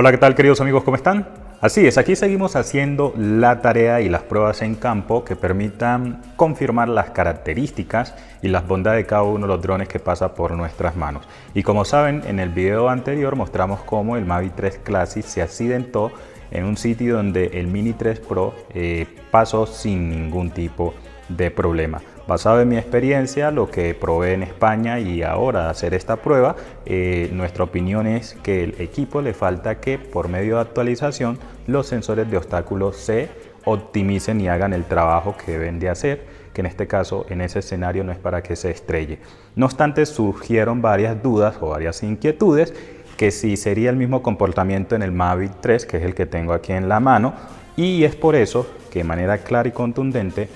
Hola, ¿qué tal queridos amigos? ¿Cómo están? Así es, aquí seguimos haciendo la tarea y las pruebas en campo que permitan confirmar las características y las bondades de cada uno de los drones que pasa por nuestras manos. Y como saben, en el video anterior mostramos cómo el Mavic 3 Classic se accidentó en un sitio donde el Mini 3 Pro eh, pasó sin ningún tipo de problema. Basado en mi experiencia, lo que probé en España y ahora hacer esta prueba, eh, nuestra opinión es que el equipo le falta que por medio de actualización los sensores de obstáculos se optimicen y hagan el trabajo que deben de hacer, que en este caso en ese escenario no es para que se estrelle. No obstante, surgieron varias dudas o varias inquietudes que si sería el mismo comportamiento en el Mavic 3, que es el que tengo aquí en la mano, y es por eso que de manera clara y contundente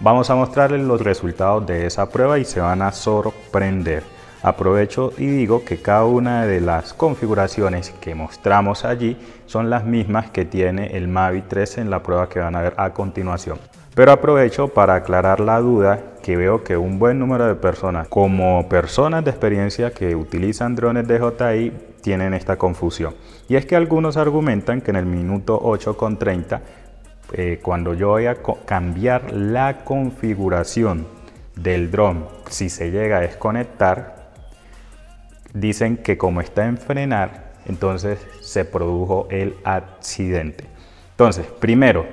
Vamos a mostrarles los resultados de esa prueba y se van a sorprender. Aprovecho y digo que cada una de las configuraciones que mostramos allí son las mismas que tiene el Mavic 3 en la prueba que van a ver a continuación. Pero aprovecho para aclarar la duda que veo que un buen número de personas, como personas de experiencia que utilizan drones de DJI, tienen esta confusión. Y es que algunos argumentan que en el minuto 8,30 eh, cuando yo voy a cambiar la configuración del dron, si se llega a desconectar, dicen que como está en frenar, entonces se produjo el accidente. Entonces, primero,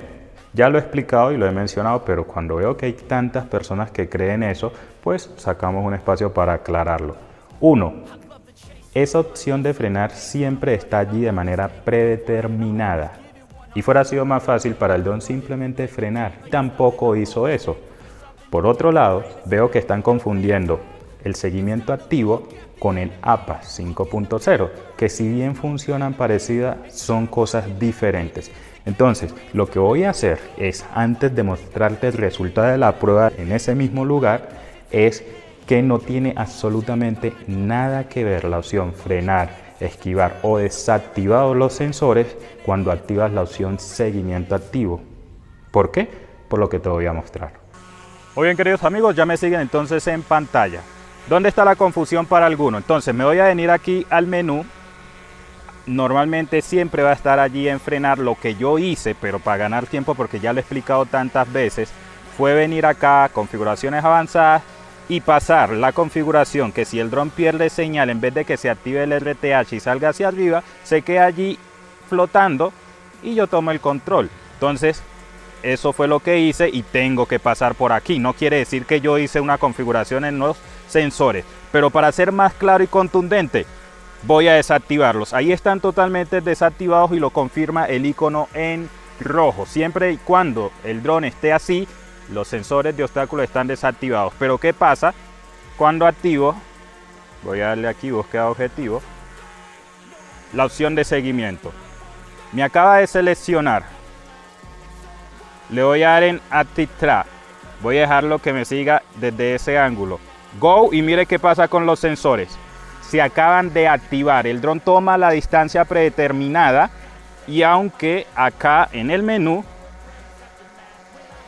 ya lo he explicado y lo he mencionado, pero cuando veo que hay tantas personas que creen eso, pues sacamos un espacio para aclararlo. Uno, esa opción de frenar siempre está allí de manera predeterminada y fuera sido más fácil para el don simplemente frenar. Tampoco hizo eso. Por otro lado, veo que están confundiendo el seguimiento activo con el APA 5.0, que si bien funcionan parecidas, son cosas diferentes. Entonces, lo que voy a hacer es, antes de mostrarte el resultado de la prueba en ese mismo lugar, es que no tiene absolutamente nada que ver la opción frenar esquivar o desactivado los sensores cuando activas la opción seguimiento activo. ¿Por qué? Por lo que te voy a mostrar. Muy bien queridos amigos, ya me siguen entonces en pantalla. ¿Dónde está la confusión para alguno? Entonces me voy a venir aquí al menú. Normalmente siempre va a estar allí en frenar lo que yo hice, pero para ganar tiempo porque ya lo he explicado tantas veces, fue venir acá, configuraciones avanzadas, y pasar la configuración que si el dron pierde señal en vez de que se active el RTH y salga hacia arriba, se queda allí flotando y yo tomo el control. Entonces, eso fue lo que hice y tengo que pasar por aquí. No quiere decir que yo hice una configuración en los sensores, pero para ser más claro y contundente, voy a desactivarlos. Ahí están totalmente desactivados y lo confirma el icono en rojo. Siempre y cuando el dron esté así, los sensores de obstáculos están desactivados. Pero ¿qué pasa cuando activo? Voy a darle aquí búsqueda objetivo. La opción de seguimiento. Me acaba de seleccionar. Le voy a dar en Active Track. Voy a dejarlo que me siga desde ese ángulo. Go y mire qué pasa con los sensores. Se acaban de activar. El dron toma la distancia predeterminada y aunque acá en el menú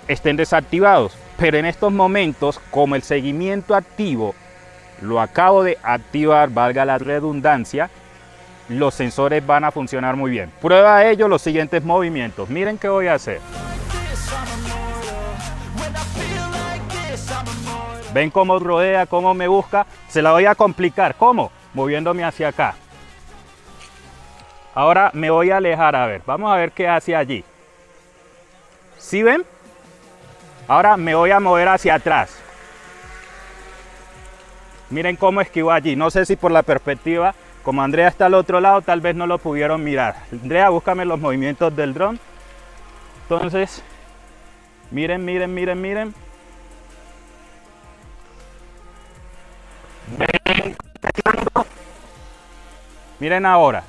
estén desactivados. Pero en estos momentos, como el seguimiento activo lo acabo de activar, valga la redundancia, los sensores van a funcionar muy bien. Prueba de ello los siguientes movimientos. Miren qué voy a hacer. Ven cómo rodea, cómo me busca. Se la voy a complicar. ¿Cómo? Moviéndome hacia acá. Ahora me voy a alejar. A ver, vamos a ver qué hace allí. ¿Sí ven? Ahora me voy a mover hacia atrás. Miren cómo esquivo allí. No sé si por la perspectiva, como Andrea está al otro lado, tal vez no lo pudieron mirar. Andrea, búscame los movimientos del dron. Entonces, miren, miren, miren, miren. Miren ahora.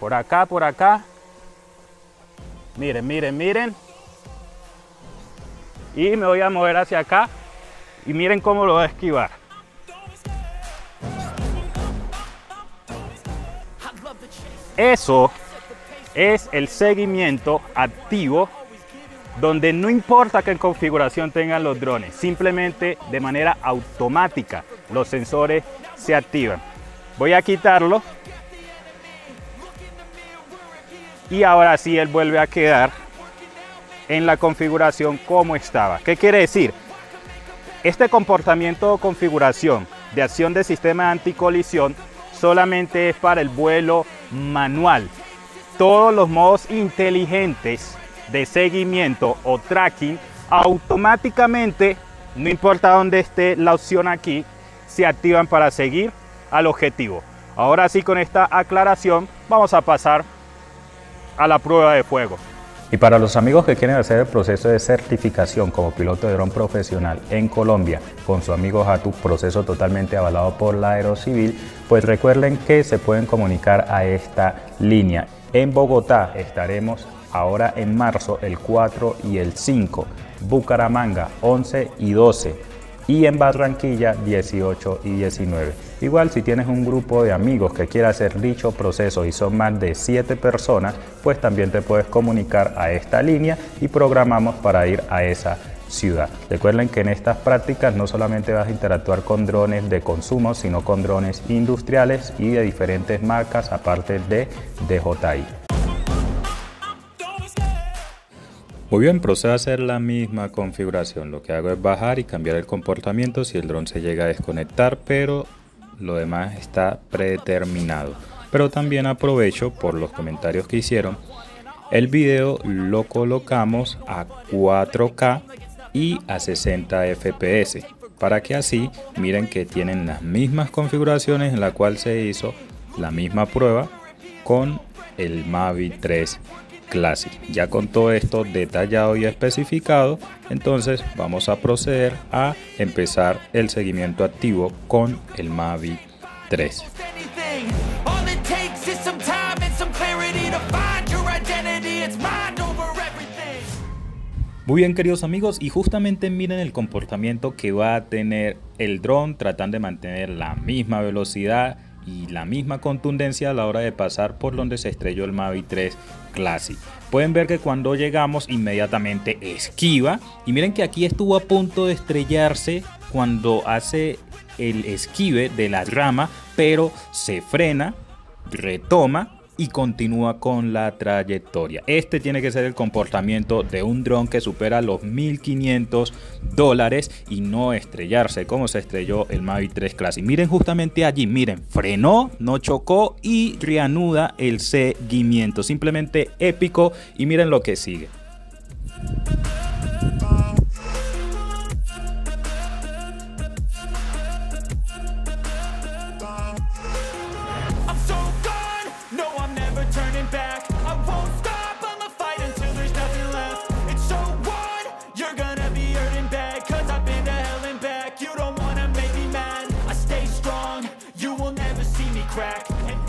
Por acá, por acá. Miren, miren, miren. Y me voy a mover hacia acá. Y miren cómo lo voy a esquivar. Eso es el seguimiento activo donde no importa qué configuración tengan los drones, simplemente de manera automática los sensores se activan. Voy a quitarlo y ahora sí él vuelve a quedar en la configuración como estaba. ¿Qué quiere decir? Este comportamiento o configuración de acción de sistema anticolisión solamente es para el vuelo manual. Todos los modos inteligentes de seguimiento o tracking automáticamente, no importa dónde esté la opción aquí, se activan para seguir al objetivo. Ahora sí, con esta aclaración, vamos a pasar a la prueba de fuego. Y para los amigos que quieren hacer el proceso de certificación como piloto de dron profesional en Colombia con su amigo Hatu, proceso totalmente avalado por la Aerocivil, pues recuerden que se pueden comunicar a esta línea. En Bogotá estaremos ahora en marzo el 4 y el 5, Bucaramanga 11 y 12 y en Barranquilla 18 y 19. Igual si tienes un grupo de amigos que quiera hacer dicho proceso y son más de 7 personas, pues también te puedes comunicar a esta línea y programamos para ir a esa ciudad. Recuerden que en estas prácticas no solamente vas a interactuar con drones de consumo, sino con drones industriales y de diferentes marcas aparte de DJI. Muy bien, procedo a hacer la misma configuración. Lo que hago es bajar y cambiar el comportamiento si el dron se llega a desconectar, pero lo demás está predeterminado. Pero también aprovecho por los comentarios que hicieron. El video lo colocamos a 4K y a 60 FPS para que así miren que tienen las mismas configuraciones en la cual se hizo la misma prueba con el Mavi 3 Classic. Ya con todo esto detallado y especificado, entonces vamos a proceder a empezar el seguimiento activo con el Mavi 3. Muy bien queridos amigos y justamente miren el comportamiento que va a tener el dron tratando de mantener la misma velocidad y la misma contundencia a la hora de pasar por donde se estrelló el Mavi 3 Classic. Pueden ver que cuando llegamos inmediatamente esquiva y miren que aquí estuvo a punto de estrellarse cuando hace el esquive de la rama, pero se frena, retoma y continúa con la trayectoria. Este tiene que ser el comportamiento de un dron que supera los 1500 dólares y no estrellarse como se estrelló el Mavic 3 Classic. Miren justamente allí, miren, frenó, no chocó y reanuda el seguimiento. Simplemente épico y miren lo que sigue.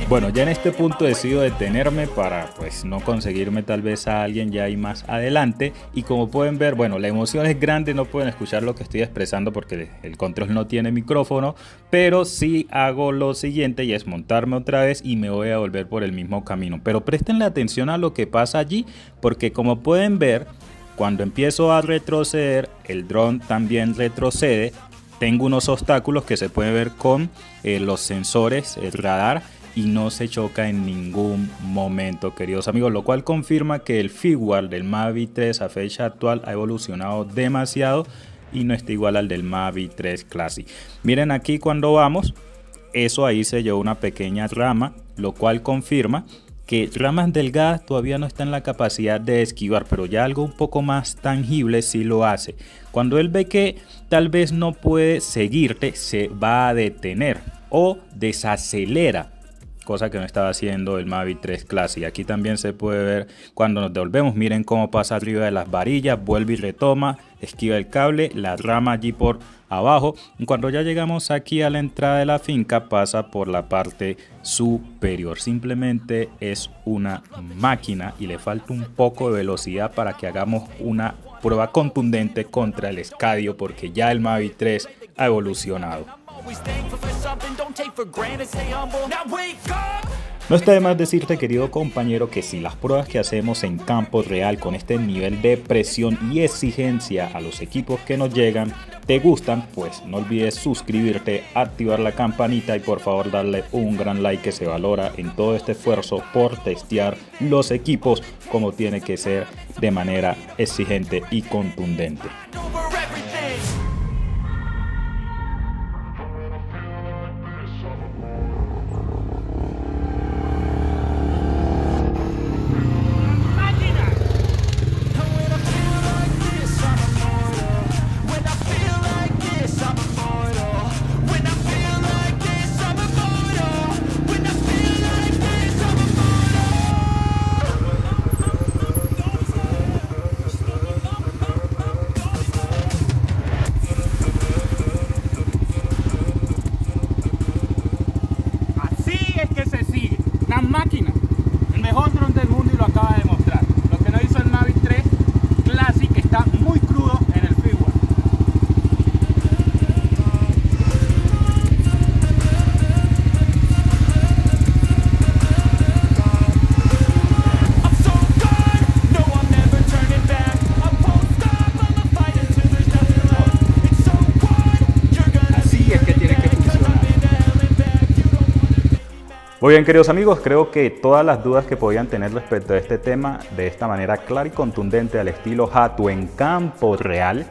Bueno, ya en este punto decido detenerme para pues no conseguirme tal vez a alguien ya ahí más adelante y como pueden ver, bueno, la emoción es grande, no pueden escuchar lo que estoy expresando porque el control no tiene micrófono, pero sí hago lo siguiente y es montarme otra vez y me voy a volver por el mismo camino. Pero prestenle atención a lo que pasa allí porque como pueden ver, cuando empiezo a retroceder, el dron también retrocede. Tengo unos obstáculos que se pueden ver con eh, los sensores, el radar y no se choca en ningún momento, queridos amigos, lo cual confirma que el firmware del Mavi 3 a fecha actual ha evolucionado demasiado y no está igual al del Mavi 3 Classic. Miren aquí cuando vamos, eso ahí se llevó una pequeña rama, lo cual confirma que ramas delgadas todavía no están en la capacidad de esquivar, pero ya algo un poco más tangible sí lo hace. Cuando él ve que tal vez no puede seguirte, se va a detener o desacelera cosa que no estaba haciendo el Mavic 3 Classic. Aquí también se puede ver cuando nos devolvemos, miren cómo pasa arriba de las varillas, vuelve y retoma, esquiva el cable, la rama allí por abajo. Cuando ya llegamos aquí a la entrada de la finca pasa por la parte superior. Simplemente es una máquina y le falta un poco de velocidad para que hagamos una prueba contundente contra el Escadio porque ya el Mavic 3 ha evolucionado. No está de más decirte, querido compañero, que si las pruebas que hacemos en campo real con este nivel de presión y exigencia a los equipos que nos llegan te gustan, pues no olvides suscribirte, activar la campanita y por favor darle un gran like que se valora en todo este esfuerzo por testear los equipos como tiene que ser de manera exigente y contundente. está muito Muy bien, queridos amigos, creo que todas las dudas que podían tener respecto a este tema, de esta manera clara y contundente al estilo Hatu en campo real,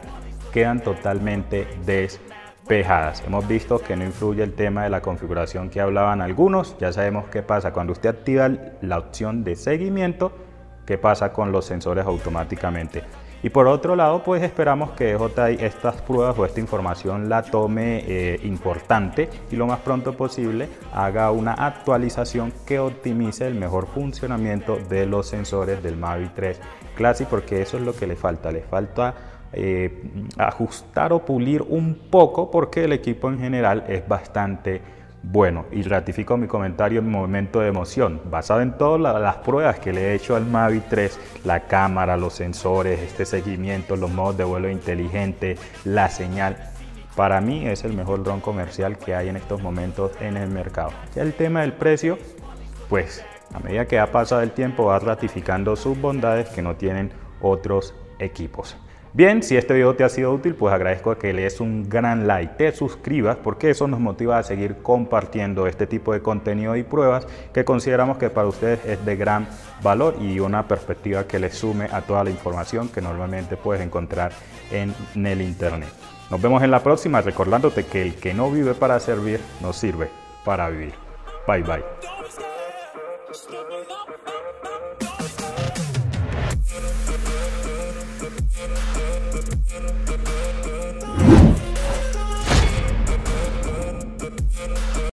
quedan totalmente despejadas. Hemos visto que no influye el tema de la configuración que hablaban algunos. Ya sabemos qué pasa cuando usted activa la opción de seguimiento, qué pasa con los sensores automáticamente. Y por otro lado, pues esperamos que DJI estas pruebas o esta información la tome eh, importante y lo más pronto posible haga una actualización que optimice el mejor funcionamiento de los sensores del Mavic 3 Classic porque eso es lo que le falta, le falta eh, ajustar o pulir un poco porque el equipo en general es bastante bueno, y ratifico mi comentario en momento de emoción, basado en todas las pruebas que le he hecho al Mavic 3, la cámara, los sensores, este seguimiento, los modos de vuelo inteligente, la señal. Para mí es el mejor dron comercial que hay en estos momentos en el mercado. Ya el tema del precio, pues a medida que ha pasado el tiempo va ratificando sus bondades que no tienen otros equipos. Bien, si este video te ha sido útil, pues agradezco que le des un gran like, te suscribas, porque eso nos motiva a seguir compartiendo este tipo de contenido y pruebas que consideramos que para ustedes es de gran valor y una perspectiva que les sume a toda la información que normalmente puedes encontrar en, el internet. Nos vemos en la próxima, recordándote que el que no vive para servir, no sirve para vivir. Bye bye.